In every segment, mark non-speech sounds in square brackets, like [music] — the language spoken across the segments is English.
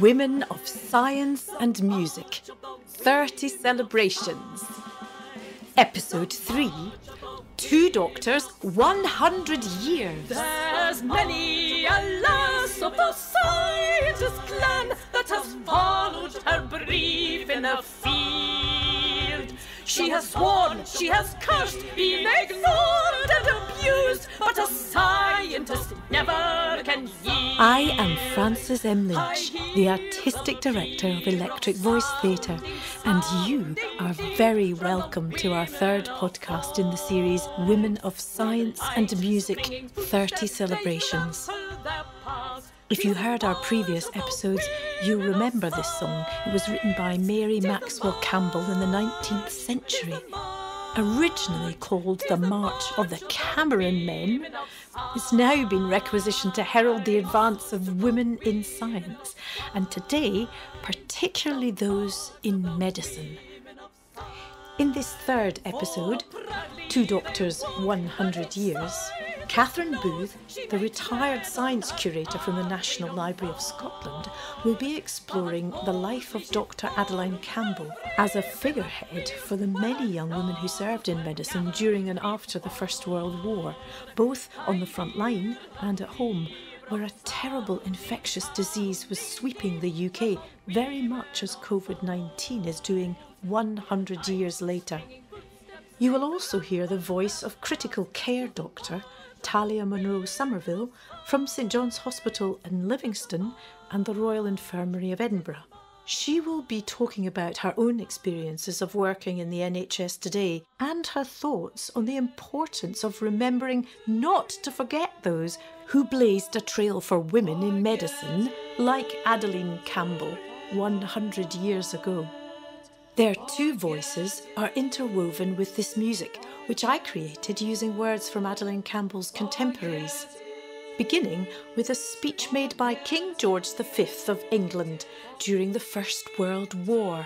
Women of Science and Music 30 Celebrations. Episode 3 Two Doctors, 100 Years. There's many a lass of the scientist clan that has followed her brief in the field. She has sworn, she has cursed, been ignored and abused, but a scientist never. I am Frances M. Lynch, the Artistic Director of Electric Voice Theatre, and you are very welcome to our third podcast in the series Women of Science and Music 30 Celebrations. If you heard our previous episodes, you'll remember this song. It was written by Mary Maxwell Campbell in the 19th century. Originally called the March of the Cameron Men, it's now been requisitioned to herald the advance of women in science, and today, particularly those in medicine. In this third episode, Two Doctors, 100 Years, Catherine Booth, the retired science curator from the National Library of Scotland, will be exploring the life of Dr. Adeline Campbell as a figurehead for the many young women who served in medicine during and after the First World War, both on the front line and at home, where a terrible infectious disease was sweeping the UK, very much as COVID 19 is doing 100 years later. You will also hear the voice of critical care doctor Thalia Monro Somerville from St John's Hospital in Livingston and the Royal Infirmary of Edinburgh. She will be talking about her own experiences of working in the NHS today and her thoughts on the importance of remembering not to forget those who blazed a trail for women in medicine, like Adeline Campbell 100 years ago. Their two voices are interwoven with this music, which I created using words from Adeline Campbell's contemporaries. Beginning with a speech made by King George V of England during the First World War.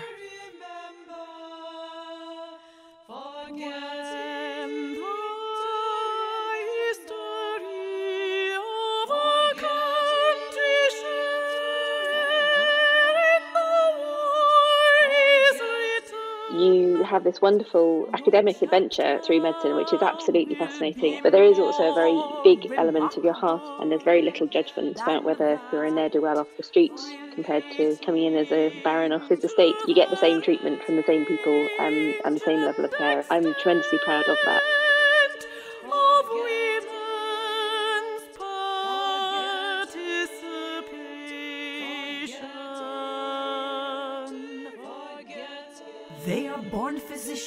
Have this wonderful academic adventure through medicine, which is absolutely fascinating. But there is also a very big element of your heart, and there's very little judgment about whether you're a ne'er do well off the street compared to coming in as a baron off his estate. You get the same treatment from the same people um, and the same level of care. I'm tremendously proud of that.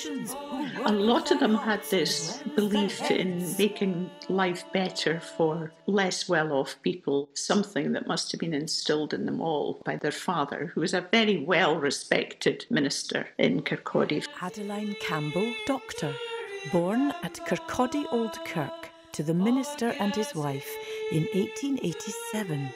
Born. A lot of them had this belief in making life better for less well off people, something that must have been instilled in them all by their father, who was a very well respected minister in Kirkcaldy. Adeline Campbell, doctor, born at Kirkcaldy Old Kirk to the minister and his wife in 1887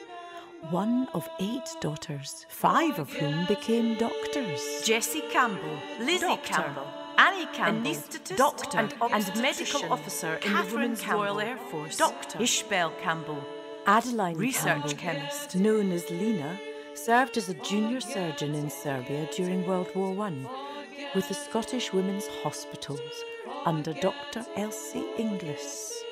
one of eight daughters, five of whom became doctors. Jessie Campbell, Lizzie Doctor, Campbell, Annie Campbell, doctor and and, medical officer in the Women's Campbell, Royal Air Force, doctor, Ishbel Campbell, Adeline research Campbell, chemist. known as Lena, served as a junior surgeon in Serbia during World War One with the Scottish Women's Hospitals under Dr. Elsie Inglis.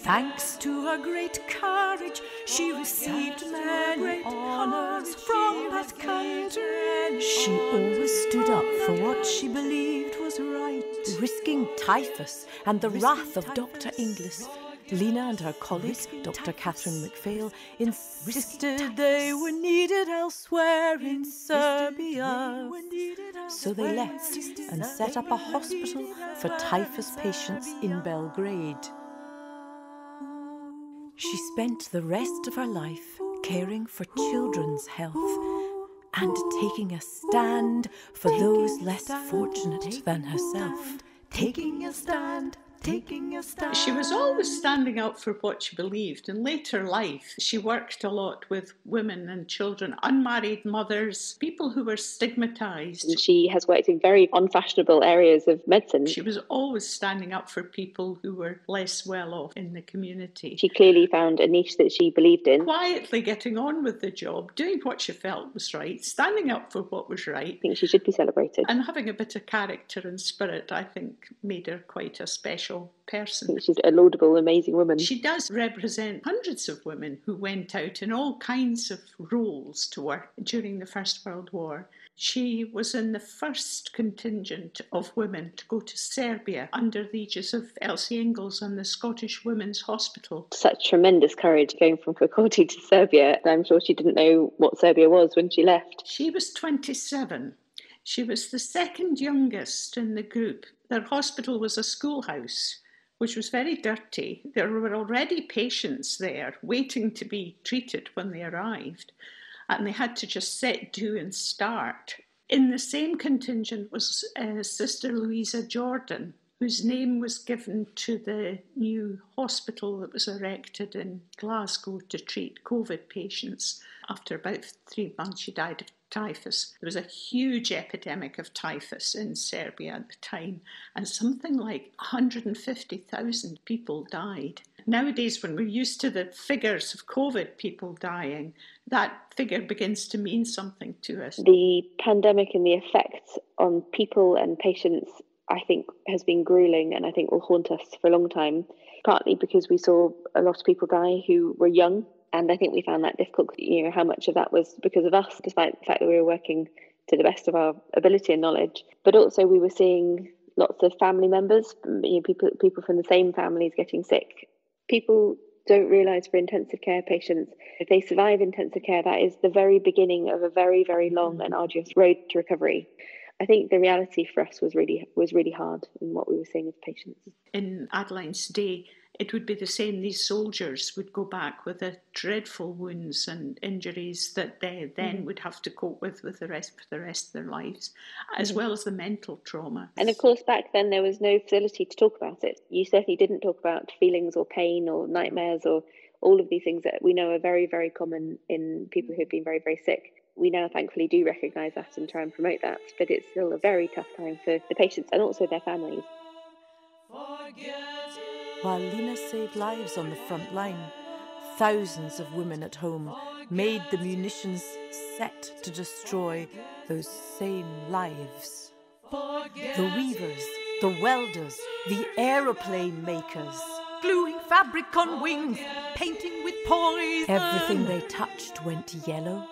Thanks to her great courage, she received many honours from that country. She always stood up for what she believed risking typhus and the wrath of Dr. Inglis. Lena and her colleague, Dr. Catherine McPhail, insisted they were needed elsewhere in Serbia. So they left and set up a hospital for typhus patients in Belgrade. She spent the rest of her life caring for children's health and taking a stand for those less fortunate than herself. Taking a stand, taking your stand. She was always standing up for what she believed. In later life, she worked a lot with women and children, unmarried mothers, people who were stigmatized. And she has worked in very unfashionable areas of medicine. She was always standing up for people who were less well off in the community. She clearly found a niche that she believed in. Quietly getting on with the job, doing what she felt was right, standing up for what was right, I think she should be celebrated. and having a bit of character and spirit, I think, made her quite a special I person. she's a laudable, amazing woman. She does represent hundreds of women who went out in all kinds of roles to work during the First World War. She was in the first contingent of women to go to Serbia under the aegis of Elsie Inglis and the Scottish Women's Hospital. Such tremendous courage going from Kirkcaldy to Serbia. I'm sure she didn't know what Serbia was when she left. She was 27. She was the second youngest in the group. Their hospital was a schoolhouse, which was very dirty. There were already patients there waiting to be treated when they arrived, and they had to just set do and start. In the same contingent was uh, Sister Louisa Jordan, whose name was given to the new hospital that was erected in Glasgow to treat COVID patients. After about three months, she died of typhus. There was a huge epidemic of typhus in Serbia at the time, and something like 150,000 people died. Nowadays, when we're used to the figures of COVID people dying, that figure begins to mean something to us. The pandemic and the effects on people and patients, I think, has been grueling and I think will haunt us for a long time. Partly because we saw a lot of people die who were young, and I think we found that difficult. You know, how much of that was because of us, despite the fact that we were working to the best of our ability and knowledge. But also, we were seeing lots of family members, you know, people people from the same families getting sick. People don't realise for intensive care patients, if they survive intensive care, that is the very beginning of a very, very long mm. and arduous road to recovery. I think the reality for us was really was really hard in what we were seeing as patients. in Adeline's day, it would be the same. These soldiers would go back with the dreadful wounds and injuries that they then mm-hmm. would have to cope with with the rest for the rest of their lives, as mm-hmm. well as the mental trauma. And of course, back then there was no facility to talk about it. You certainly didn't talk about feelings or pain or nightmares or all of these things that we know are very, very common in people who have been very, very sick. We now thankfully do recognise that and try and promote that, but it's still a very tough time for the patients and also their families. While Lena saved lives on the front line, thousands of women at home made the munitions set to destroy those same lives. The weavers, the welders, the aeroplane makers, gluing fabric on wings, painting with poison. Everything they touched went yellow.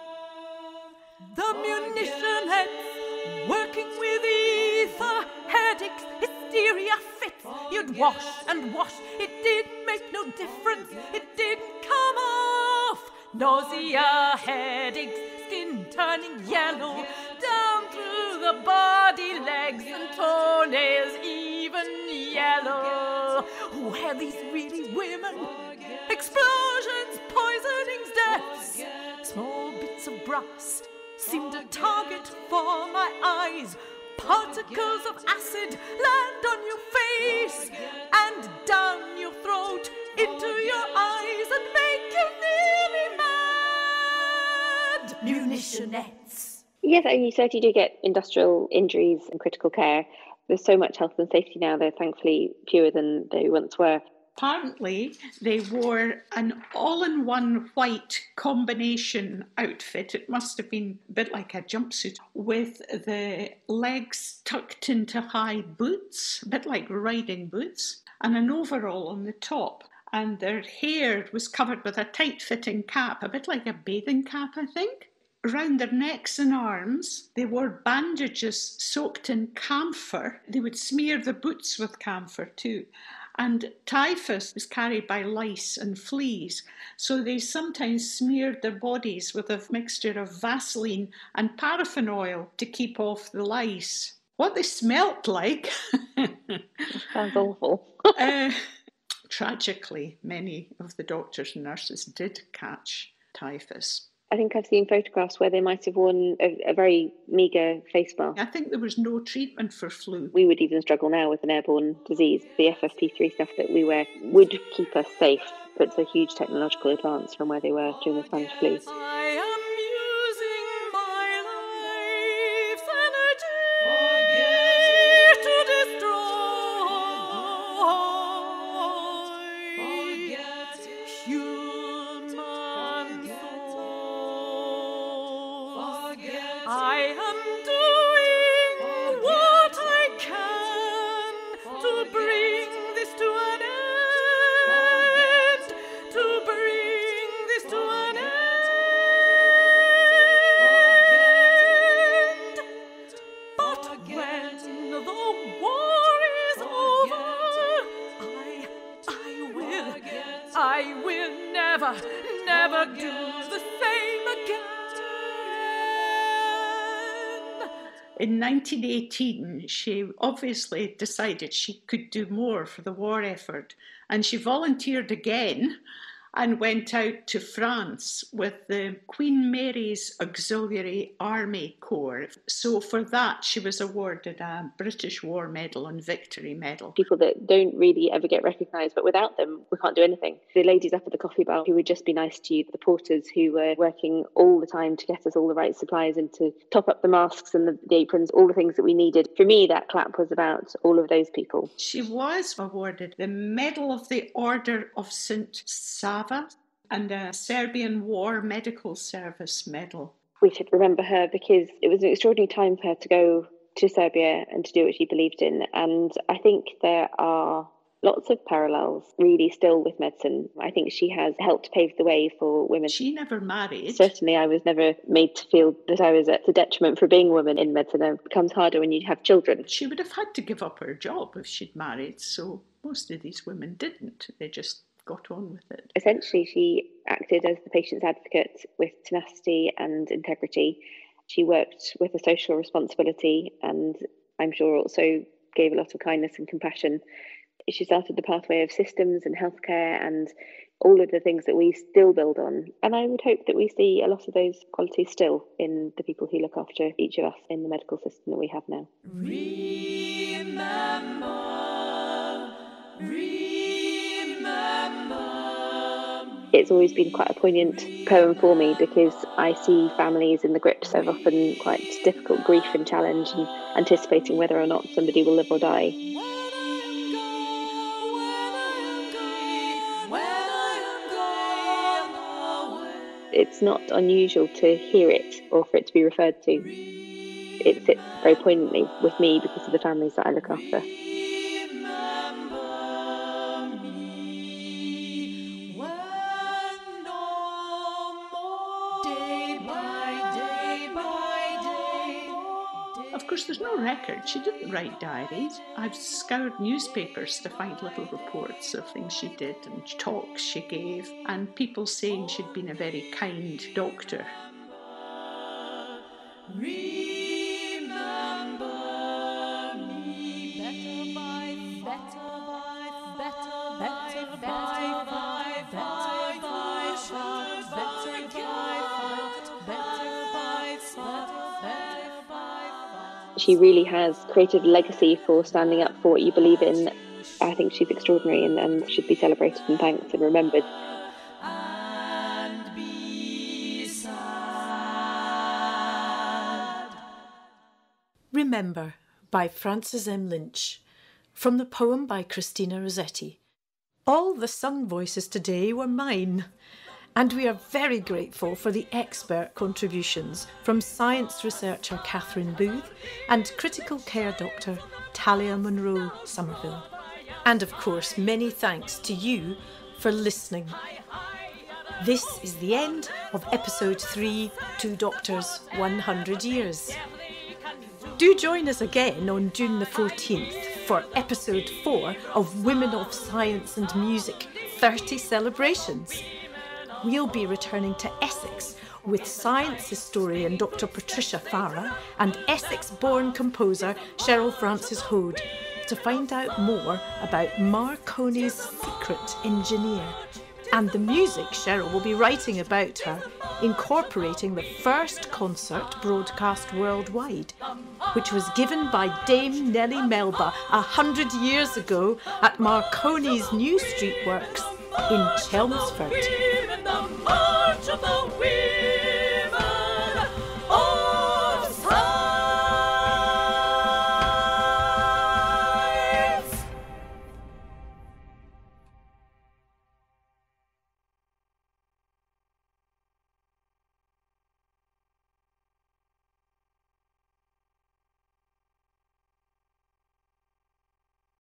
The munition heads working with ether, headaches, hysteria fits. Oh, You'd wash and wash, it didn't make no difference, it didn't come off. Nausea, headaches, skin turning yellow, oh, down through the body, legs and toenails, even oh, yellow. Were these really women? Explosions, poisonings, deaths. Small bits of brass seemed a target for my eyes. Particles of acid land on your face and down your throat into your eyes and make you nearly mad. Munitionettes. Yes, and you certainly do get industrial injuries and critical care. There's so much health and safety now, they're thankfully fewer than they once were. Apparently, they wore an all in one white combination outfit. It must have been a bit like a jumpsuit with the legs tucked into high boots, a bit like riding boots, and an overall on the top. And their hair was covered with a tight fitting cap, a bit like a bathing cap, I think. Around their necks and arms, they wore bandages soaked in camphor. They would smear the boots with camphor too. And typhus was carried by lice and fleas, so they sometimes smeared their bodies with a mixture of Vaseline and paraffin oil to keep off the lice. What they smelt like. [laughs] Sounds awful. uh, [laughs] tragically, many of the doctors and nurses did catch typhus. I think I've seen photographs where they might have worn a, a very meagre face mask. I think there was no treatment for flu. We would even struggle now with an airborne disease. The FFP3 stuff that we wear would keep us safe, but it's a huge technological advance from where they were during the Spanish flu. I will never, never do the same again. In 1918, she obviously decided she could do more for the war effort, and she volunteered again and went out to France with the Queen Mary's Auxiliary Army Corps. So, for that, she was awarded a British War Medal and Victory Medal. People that don't really ever get recognised, but without them, we can't do anything. The ladies up at the coffee bar who would just be nice to you, the porters who were working all the time to get us all the right supplies and to top up the masks and the, the aprons, all the things that we needed. For me, that clap was about all of those people. She was awarded the Medal of the Order of St. And a Serbian War Medical Service Medal. We should remember her because it was an extraordinary time for her to go to Serbia and to do what she believed in. And I think there are lots of parallels really still with medicine. I think she has helped pave the way for women. She never married. Certainly, I was never made to feel that I was at a detriment for being a woman in medicine. It becomes harder when you have children. She would have had to give up her job if she'd married, so most of these women didn't. They just got on with it. Essentially, she acted as the patient's advocate with tenacity and integrity. She worked with a social responsibility and I'm sure also gave a lot of kindness and compassion. She started the pathway of systems and healthcare and all of the things that we still build on. And I would hope that we see a lot of those qualities still in the people who look after each of us in the medical system that we have now. It's always been quite a poignant poem for me because I see families in the grips of often quite difficult grief and challenge and anticipating whether or not somebody will live or die. It's not unusual to hear it or for it to be referred to. It sits very poignantly with me because of the families that I look after. Of course, there's no record. She didn't write diaries. I've scoured newspapers to find little reports of things she did and talks she gave, and people saying she'd been a very kind doctor. She really has created a legacy for standing up for what you believe in. I think she's extraordinary and, and should be celebrated and thanked and remembered. Remember by Frances M. Lynch, from the poem by Christina Rossetti. All the sung voices today were mine, and we are very grateful for the expert contributions from science researcher Catherine Booth and critical care doctor Thalia Monro Somerville. And of course, many thanks to you for listening. This is the end of episode 3 Two Doctors 100 Years. Do join us again on June the 14th for episode 4 of Women of Science and Music 30 Celebrations. We'll be returning to Essex with science historian Dr. Patricia Fara and Essex born composer Cheryl Frances Hoad to find out more about Marconi's secret engineer, And the music Cheryl will be writing about her, incorporating the first concert broadcast worldwide, which was given by Dame Nellie Melba a hundred years ago at Marconi's New Street Works in Chelmsford the march of the wind.